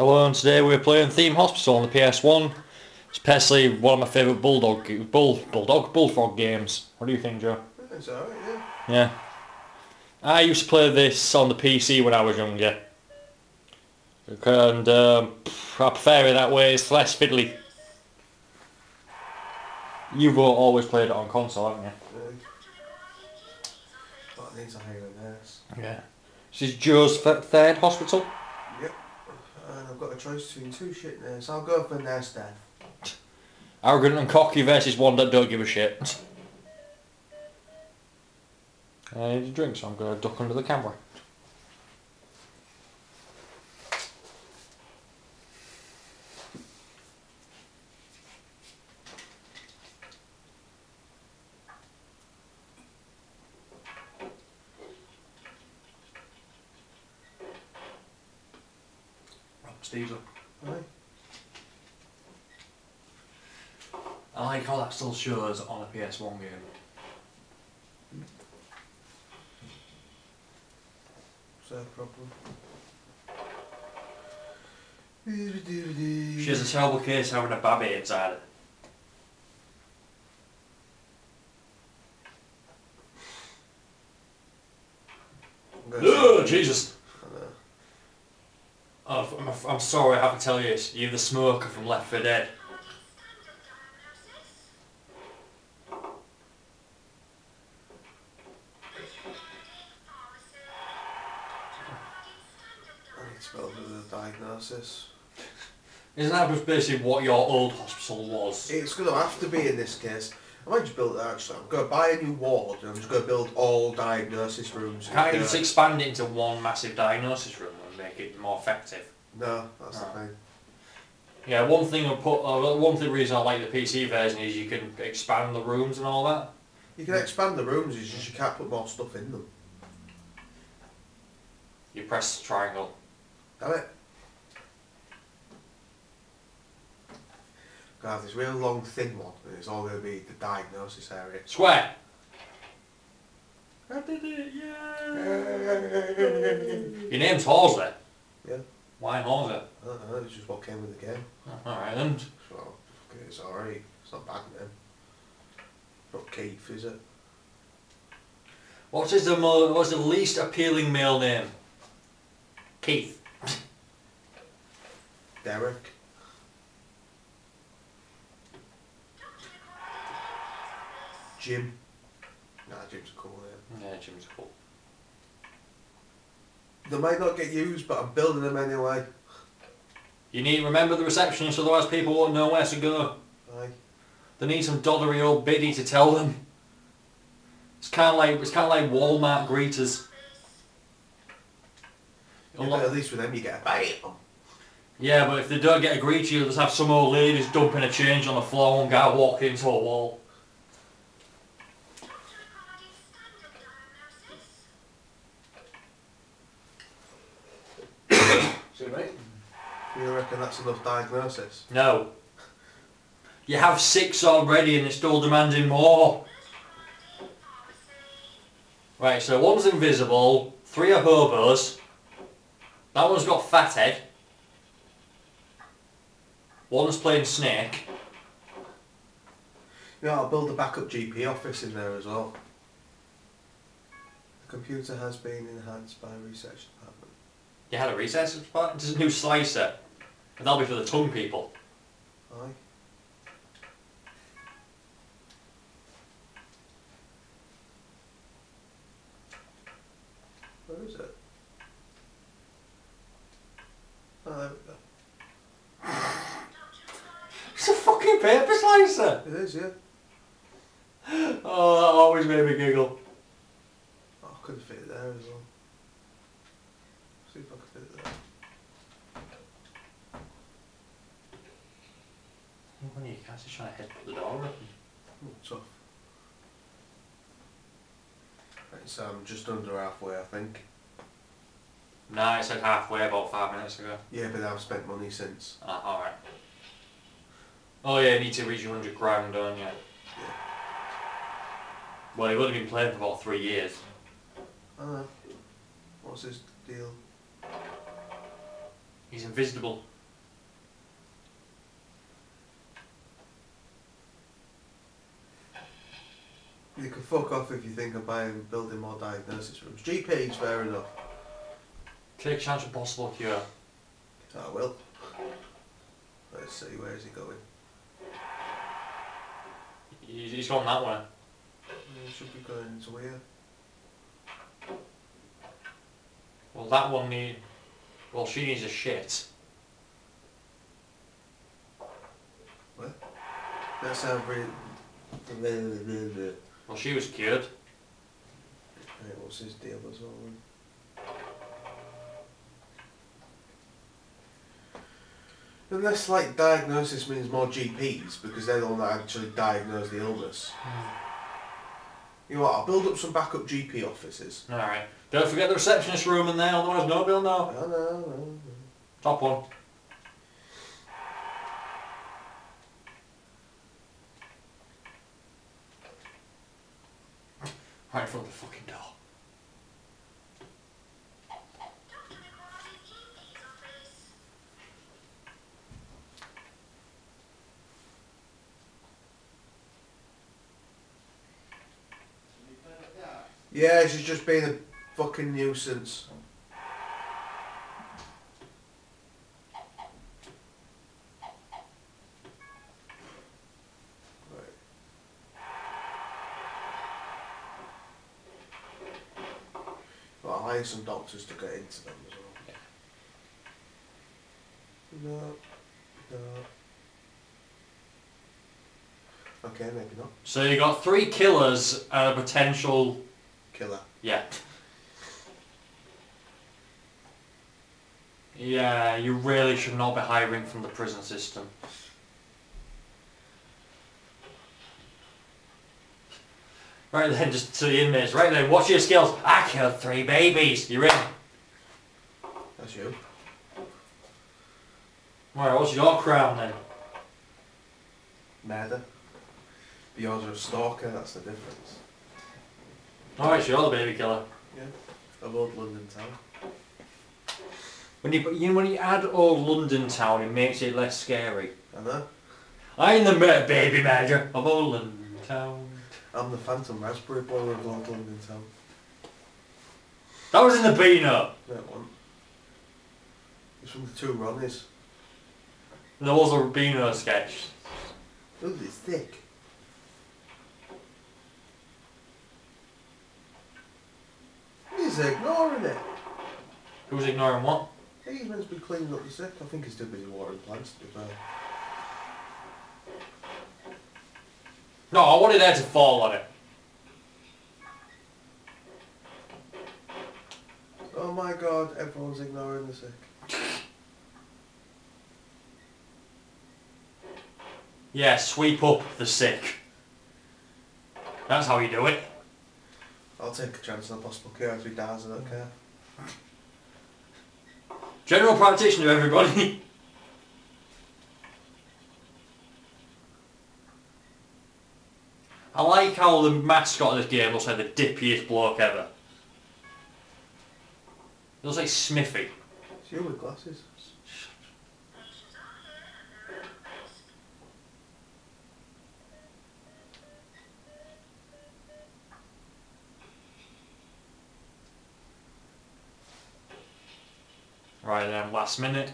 Hello, and today we're playing Theme Hospital on the PS1. It's personally one of my favourite bulldog, bull, bulldog, bullfrog games. What do you think, Joe? It's alright, yeah. Yeah. I used to play this on the PC when I was younger. And um, I prefer it that way, it's less fiddly. You've always played it on console, haven't you? Really. But I need to hire nurse. Yeah. This is Joe's third hospital. Yep. And I've got a choice between two shit nurse. I'll go for nurse dad. Arrogant and cocky versus one that don't give a shit. I need a drink, so I'm going to duck under the camera. Steve's up. Right. I like how that still shows on a PS1 game. So problem. She has a terrible case having a baby inside her. Oh, say- Jesus! I'm, sorry, I have to tell you this. You're the smoker from Left 4 Dead. I need to build a diagnosis. Isn't that just basically what your old hospital was? It's going to have to be in this case. I might just build it actually. I'm going to buy a new ward and I'm just going to build all diagnosis rooms. Can't you just expand it into one massive diagnosis room and make it more effective? No, that's the thing. Yeah, one thing I put, uh, one thing reason I like the PC version is you can expand the rooms and all that. You can expand the rooms, it's just you can't put more stuff in them. You press triangle. Damn it. Gonna have this real long thin one and it's all going to be the diagnosis area. Square. I did it, yeah. Your name's Horsley. Yeah. Why Horsley? I don't know, it's just what came with the game. Alright then. So, okay, it's alright. It's not bad then. Not Keith, is it? What is the mo- what's the least appealing male name? Keith. Derek? Jim? Nah, Jim's a cool name. Yeah, Jim's cool. They might not get used, but I'm building them anyway. You need to remember the receptionist, otherwise people won't know where to go. Aye. They need some doddery old biddy to tell them. It's kind of like it's kind of like Walmart greeters. Yeah, but at least with them you get a bite. Yeah, but if they don't get a greet, you'll just have some old ladies dumping a change on the floor and guy walking into a wall. See mate? You reckon that's enough diagnosis? No. You have six already and they're still demanding more. Right, so one's invisible, three are hobos. That one's got fat head. One's playing snake. Yeah, I'll build a backup GP office in there as well. The computer has been enhanced by research department. You had a recess part? There's a new slicer. And that'll be for the tongue people. Aye. Where is it? Oh, there we go. It's a fucking paper slicer! It is, yeah. Oh, that always made me giggle. Oh, I could have fit it there as well. See if I can fit it there. When you guys are trying to headbutt the door open. Oh, tough. So I'm just under halfway, I think. No, it said halfway about five minutes ago. Yeah, but I've spent money since. Ah, alright. Oh yeah, you need to reach your 100 grand, don't you? Yeah. Well, you've only been playing for about three years. Uh, what's his deal? He's invisible. You can fuck off if you think about buying building more diagnosis rooms. GP's fair enough. Take chance of possible cure. I will. Let's see, where is he going? He's gone that way. He should be going to here. Well, that one needs. Well, she needs a shit. That sounds really... Right, Well, she was cured. what's his deal as well then? Unless like diagnosis means more GPs because they're the one that actually diagnose the illness. Hmm. You know what, I'll build up some backup GP offices. Alright. Don't forget the receptionist room in there, otherwise know. No, no, no. Top one. Right in front of the fucking Yeah, she's just being a fucking nuisance. Hire some doctors to get into them as well. No. No. Okay, maybe not. So you got three killers and a potential. Killer. Yeah. Yeah, you really should not be hiring from the prison system. Right then, just to the inmates. Right then, what's your skills? I killed three babies. You're in. That's you. Right, what's your crown then? Murder. But yours are a stalker, that's the difference. Alright, so you're the baby killer. Yeah, of old London town. When you, you know, when you add old London town, it makes it less scary. I know. I'm the ma- baby manager of old London town. I'm the Phantom Raspberry Boy of old London town. That was in the Beano. That one. It's from the two Ronnies. There was a Beano sketch. Look, it's thick. He's ignoring it. Who's ignoring what? He's meant to be cleaning up the sick. I think he's too busy watering plants to be fair. No, I wanted there to fall on it. Oh my god, everyone's ignoring the sick. Yeah, sweep up the sick. That's how you do it. I'll take a chance on a possible cure if he dies, I don't care. General practitioner, everybody. I like how the mascot of this game looks like the dippiest bloke ever. It looks like Smithy. It's you with glasses. Right then, last minute.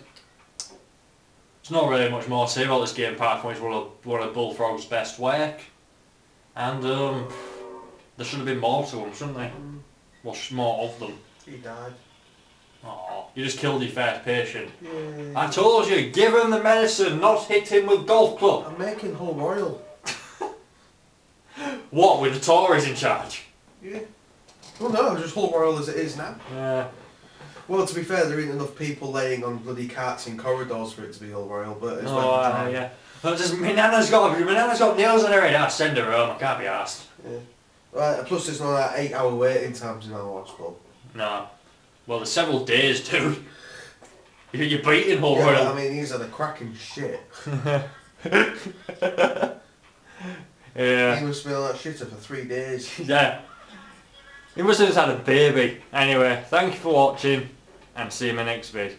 There's not really much more to say about this game apart from it's one of, one of Bullfrog's best work. And um, there should have been more to them, shouldn't they? Mm, Well, more of them. he died. Oh, you just killed your first patient. Yeah. I told you, give him the medicine, not hit him with golf club. I'm making Hull Royal. What, with the Tories in charge? Yeah. Well, no, just Hull Royal as it is now. Yeah. Well, to be fair, there ain't enough people laying on bloody carts in corridors for it to be all Royal, but it's Oh, uh, yeah. But just, my nana's got, my nana's got nails on her head. I send her home. I can't be asked. Yeah. Right, plus there's not that eight hour waiting times in our hospital. No. Well, there's several days, dude. You- You're beating Hull Yeah, Royal. I mean, these are the cracking shit. Yeah. He was feeling like shitter for three days. Yeah. He must have just had a baby. Anyway, thank you for watching and see you in my next vid.